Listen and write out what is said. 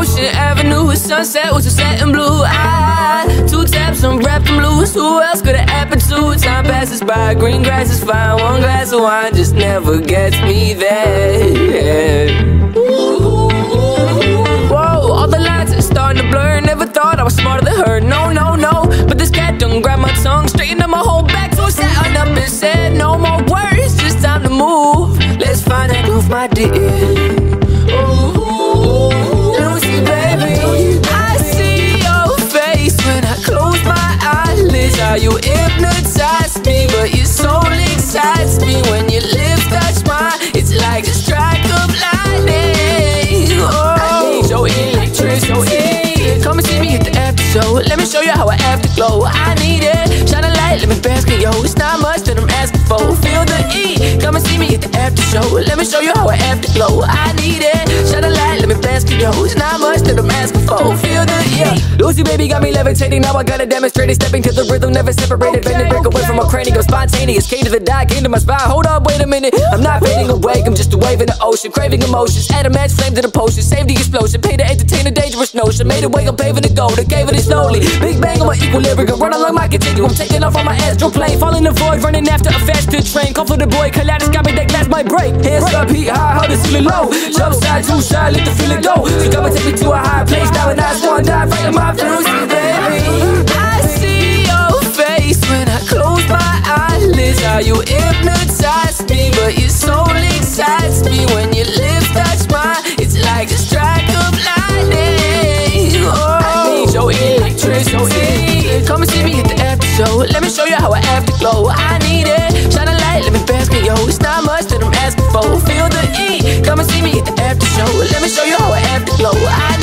Ocean Avenue, sunset was a setting blue. I two taps, I'm wrapped blues. Who else could it happen to? Time passes by, green grass is fine. One glass of wine just never gets me there. Whoa, all the lines are starting to blur. Never thought I was smarter than her. No, no, no. But this cat done grab my tongue, straightened up my whole back. So I sat up and said, No more words, just time to move. Let's find that groove, my dear. How you hypnotize me, but your soul excites me when your lips touch mine. It's like a strike of lightning. Oh, I need your electricity. Come and see me at the after show. Let me show you how I afterglow. I need it. Shine a light, let me bask in yo. It's not much that I'm asking for. Feel the heat. Come and see me at the after show. Let me show you how I afterglow. I need it. Me bask in yo. It's not much that I'm asking for. Feel the heat. Lucy, baby, got me levitating. Now I gotta demonstrate it. Stepping to the rhythm, never separated. Bend and break away from my cranium. Spontaneous. Came to the die, came to my spine. Hold up, wait a minute. I'm not fading awake. I'm just a wave in the ocean. Craving emotions. Add a match, flame to the potion. Save the explosion. Pay to entertain a dangerous notion. Made a way, I'm paving the gold. I gave it slowly. Big bang on my equilibrium. Run along my continuum. Taking off on my astral plane. Falling in the void, running after a faster train. Call for the boy. Kaleidoscopic that glass might break. Hands up, heat high, hold the ceiling low. Jump side, too shy, let the feeling go. So come and take me to a higher place. Now and I swan dive right in my fluid, baby. I see your face when I close my eyelids. How you hypnotize me, but your soul excites me when your lips touch mine. It's like a strike of lightning. Oh, I need your electricity. Come and see me at the after show. Let me show you how I afterglow. I need it. Shine a light, let me bask in yo. It's not much that I'm asking for. Feel the heat. Come and see me at the after show. Let me show you low. I